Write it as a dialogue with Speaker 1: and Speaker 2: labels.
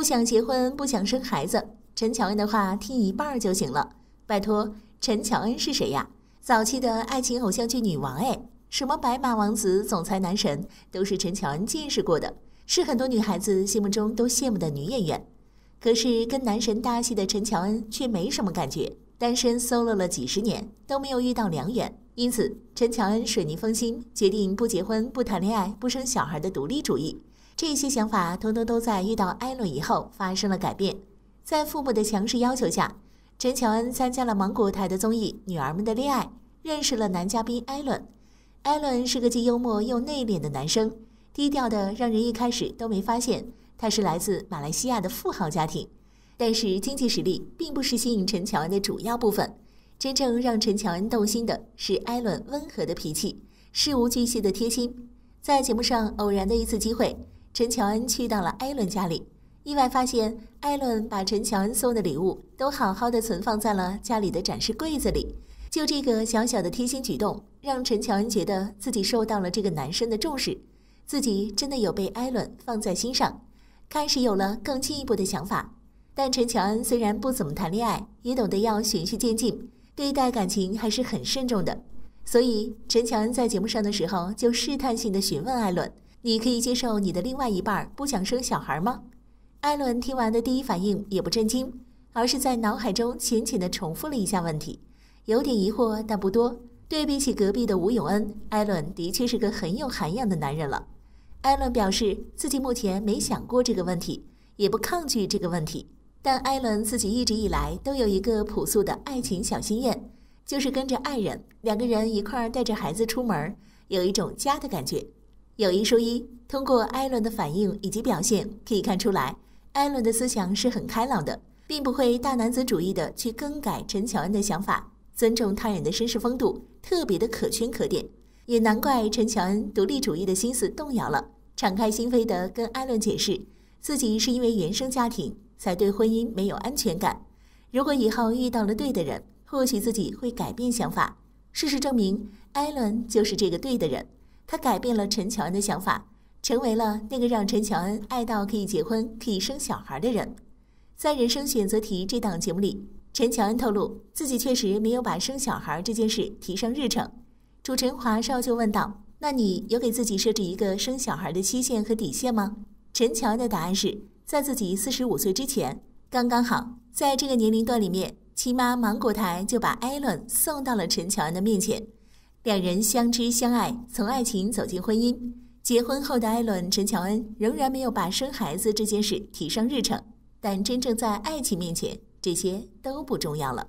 Speaker 1: 不想结婚，不想生孩子，陈乔恩的话听一半就行了。拜托，陈乔恩是谁呀？早期的爱情偶像剧女王哎，什么白马王子、总裁男神，都是陈乔恩见识过的，是很多女孩子心目中都羡慕的女演员。可是跟男神搭戏的陈乔恩却没什么感觉，单身 solo 了几十年都没有遇到良缘，因此陈乔恩水泥封心，决定不结婚、不谈恋爱、不生小孩的独立主义。这些想法通通都在遇到艾伦以后发生了改变。在父母的强势要求下，陈乔恩参加了芒果台的综艺《女儿们的恋爱》，认识了男嘉宾艾伦。艾伦是个既幽默又内敛的男生，低调的让人一开始都没发现他是来自马来西亚的富豪家庭。但是经济实力并不是吸引陈乔恩的主要部分，真正让陈乔恩动心的是艾伦温和的脾气，事无巨细的贴心。在节目上偶然的一次机会。陈乔恩去到了艾伦家里，意外发现艾伦把陈乔恩送的礼物都好好的存放在了家里的展示柜子里。就这个小小的贴心举动，让陈乔恩觉得自己受到了这个男生的重视，自己真的有被艾伦放在心上，开始有了更进一步的想法。但陈乔恩虽然不怎么谈恋爱，也懂得要循序渐进，对待感情还是很慎重的。所以陈乔恩在节目上的时候就试探性的询问艾伦。你可以接受你的另外一半不想生小孩吗？艾伦听完的第一反应也不震惊，而是在脑海中浅浅地重复了一下问题，有点疑惑，但不多。对比起隔壁的吴永恩，艾伦的确是个很有涵养的男人了。艾伦表示自己目前没想过这个问题，也不抗拒这个问题。但艾伦自己一直以来都有一个朴素的爱情小心愿，就是跟着爱人两个人一块儿带着孩子出门，有一种家的感觉。有一说一，通过艾伦的反应以及表现可以看出来，艾伦的思想是很开朗的，并不会大男子主义的去更改陈乔恩的想法，尊重他人的绅士风度，特别的可圈可点。也难怪陈乔恩独立主义的心思动摇了，敞开心扉的跟艾伦解释，自己是因为原生家庭才对婚姻没有安全感。如果以后遇到了对的人，或许自己会改变想法。事实证明，艾伦就是这个对的人。他改变了陈乔恩的想法，成为了那个让陈乔恩爱到可以结婚、可以生小孩的人。在人生选择题这档节目里，陈乔恩透露自己确实没有把生小孩这件事提上日程。主持人华少就问道：“那你有给自己设置一个生小孩的期限和底线吗？”陈乔恩的答案是在自己四十五岁之前，刚刚好在这个年龄段里面，亲妈芒果台就把艾伦送到了陈乔恩的面前。两人相知相爱，从爱情走进婚姻。结婚后的艾伦陈乔恩仍然没有把生孩子这件事提上日程，但真正在爱情面前，这些都不重要了。